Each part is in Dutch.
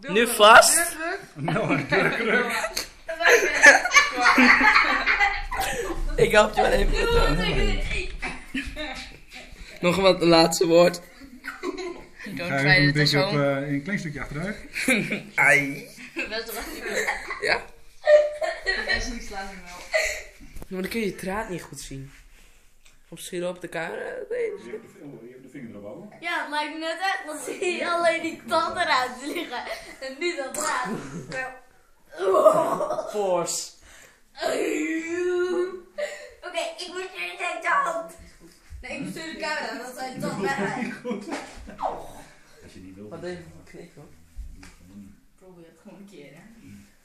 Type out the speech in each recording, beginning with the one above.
Doe Nu vast? Nou. Ik help je wel even Nog wat een laatste woord. Ga even een beetje op eh, een klein stukje achteruit. Ai. Best wel. Ja. Best niet slaan wel. Maar dan kun je je draad niet goed zien. Of misschien op de camera. Nee. Je je vinger erop houden. Ja, het lijkt me net echt, want zie je alleen die tand eruit liggen. En nu dat draad. Force. Oké, ik moet jullie de tand. Nee, ik bestuur de camera, dat zijn tand wegrijden. Als je niet wil. Wat even knikken. Probeer het gewoon een keer, hè.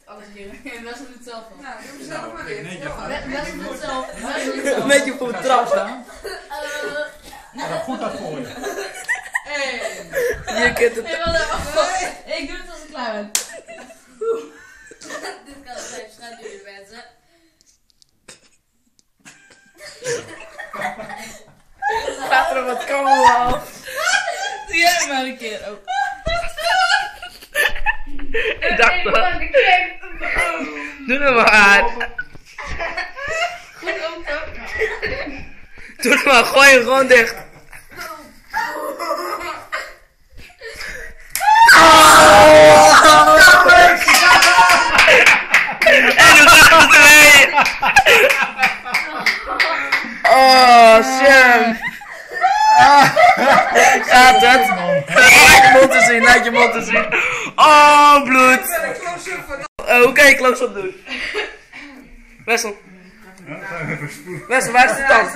Alles keer. Best wel hetzelfde. Nou, doe hem zelf maar weer. Nee, wel hetzelfde. Best wel Een beetje op een trap staan. Eh, Ga goed afgooien. Hey. Je kunt het. Hey, wacht. Ik doe het als ik klaar ben. Dit kan vijf schijn duren, mensen. Gaat er wat komen af. Doe jij maar een keer ook. Ik dacht wel. Doe het maar. Goed open. Doe het maar. Gooi hem gewoon dicht. Oh, Sam. Gaat het? Laat je mond te zien, laat je mond te zien. Oh, bloed. Van Oh, hoe kan je close-up doen? Wessel. Wessel, waar is de tand?